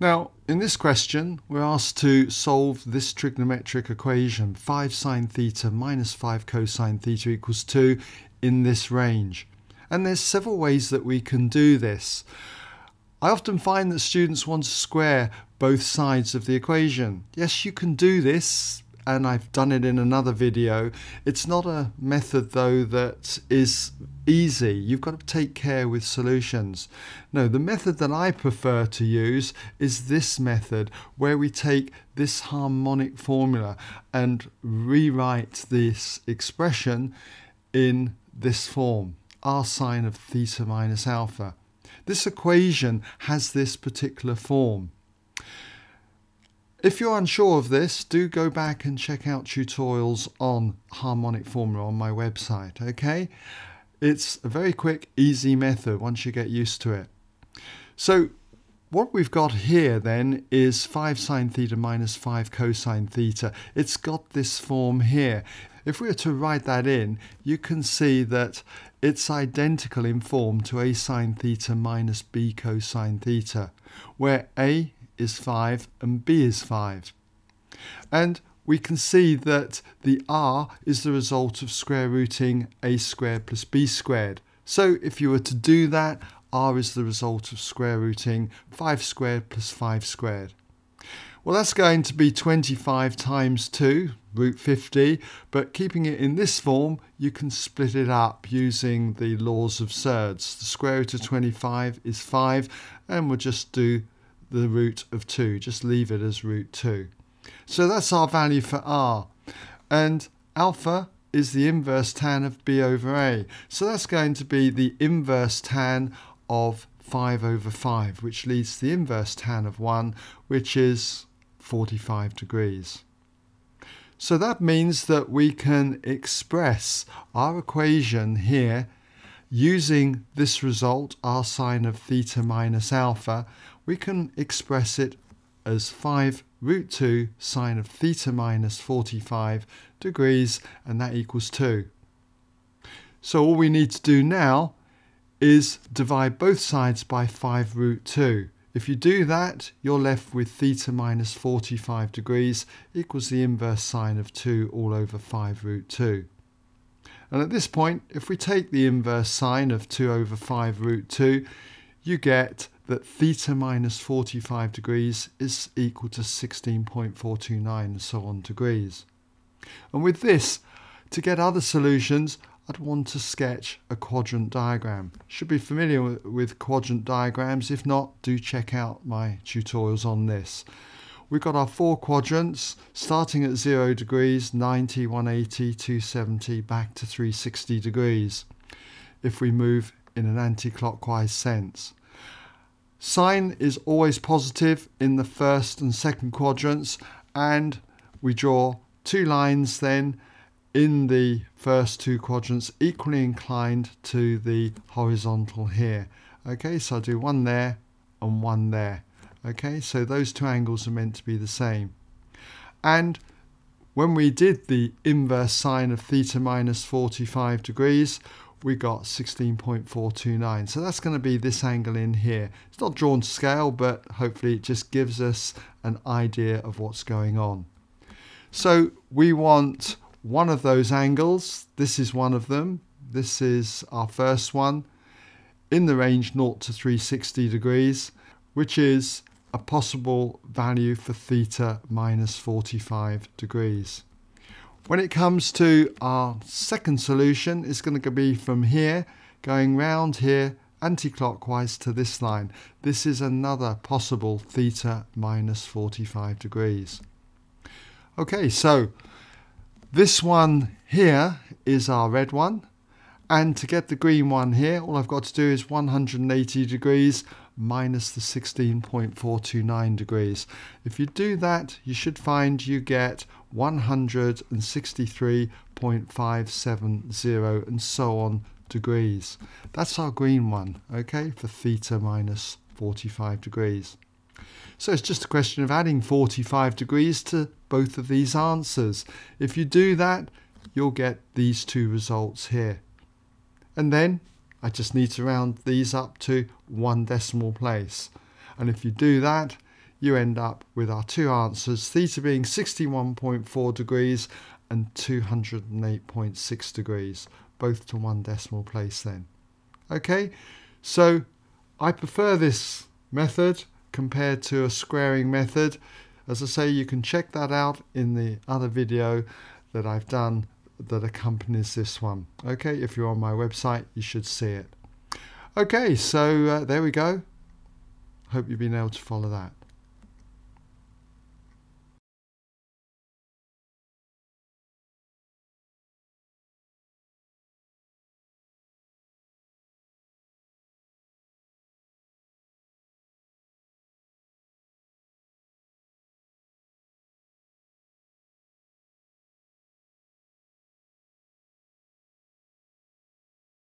Now, in this question, we're asked to solve this trigonometric equation, 5 sine theta minus 5 cosine theta equals 2 in this range. And there's several ways that we can do this. I often find that students want to square both sides of the equation. Yes, you can do this, and I've done it in another video. It's not a method though that is easy. You've got to take care with solutions. No, the method that I prefer to use is this method where we take this harmonic formula and rewrite this expression in this form, r sine of theta minus alpha. This equation has this particular form. If you're unsure of this, do go back and check out tutorials on harmonic formula on my website, okay? It's a very quick, easy method once you get used to it. So what we've got here then is 5 sine theta minus 5 cosine theta. It's got this form here. If we were to write that in, you can see that it's identical in form to a sine theta minus b cosine theta, where a is 5 and b is 5. And we can see that the r is the result of square rooting a squared plus b squared. So if you were to do that, r is the result of square rooting 5 squared plus 5 squared. Well, that's going to be 25 times 2, root 50, but keeping it in this form, you can split it up using the laws of surds. The square root of 25 is 5, and we'll just do the root of 2. Just leave it as root 2. So that's our value for r. And alpha is the inverse tan of b over a. So that's going to be the inverse tan of 5 over 5, which leads to the inverse tan of 1, which is 45 degrees. So that means that we can express our equation here using this result, r sine of theta minus alpha, we can express it as 5 root 2 sine of theta minus 45 degrees and that equals 2. So all we need to do now is divide both sides by 5 root 2. If you do that, you're left with theta minus 45 degrees equals the inverse sine of 2 all over 5 root 2. And at this point, if we take the inverse sine of 2 over 5 root 2, you get that theta minus 45 degrees is equal to 16.429 and so on degrees. And with this, to get other solutions, I'd want to sketch a quadrant diagram. Should be familiar with quadrant diagrams. If not, do check out my tutorials on this. We've got our four quadrants starting at 0 degrees, 90, 180, 270, back to 360 degrees if we move in an anti-clockwise sense. Sine is always positive in the first and second quadrants and we draw two lines then in the first two quadrants equally inclined to the horizontal here. Okay, so I'll do one there and one there. Okay, so those two angles are meant to be the same. And when we did the inverse sine of theta minus 45 degrees, we got 16.429. So that's going to be this angle in here. It's not drawn to scale, but hopefully it just gives us an idea of what's going on. So we want one of those angles. This is one of them. This is our first one in the range 0 to 360 degrees, which is a possible value for theta minus 45 degrees. When it comes to our second solution, it's going to be from here, going round here, anti-clockwise to this line. This is another possible theta minus 45 degrees. Okay, so this one here is our red one. And to get the green one here, all I've got to do is 180 degrees minus the 16.429 degrees. If you do that, you should find you get 163.570 and so on degrees. That's our green one, okay, for theta minus 45 degrees. So it's just a question of adding 45 degrees to both of these answers. If you do that, you'll get these two results here. And then I just need to round these up to one decimal place. And if you do that, you end up with our two answers, theta being 61.4 degrees and 208.6 degrees, both to one decimal place then. Okay, so I prefer this method compared to a squaring method. As I say, you can check that out in the other video that I've done that accompanies this one. Okay, if you're on my website, you should see it. Okay, so uh, there we go. Hope you've been able to follow that.